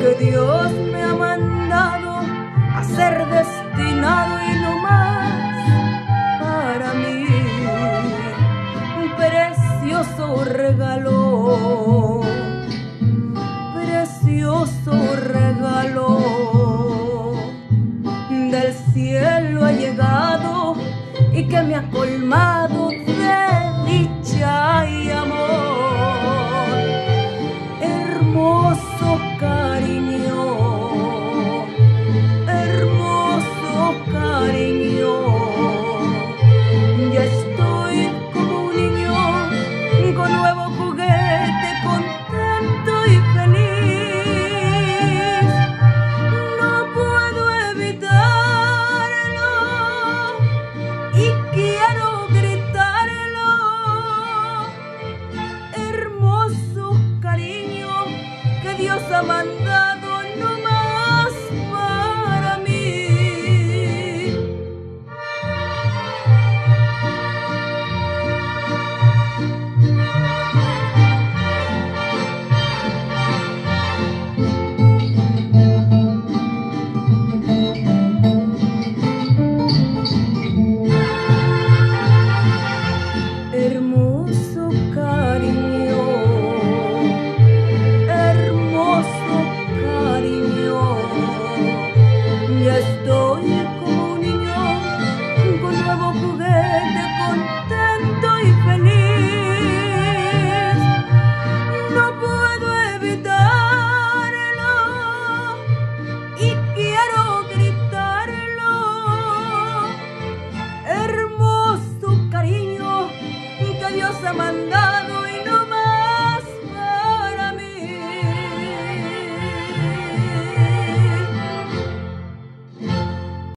que Dios me ha mandado a ser destinado y no más para mí. Un precioso regalo, precioso regalo del cielo ha llegado y que me ha colmado zaman da vas a mandar.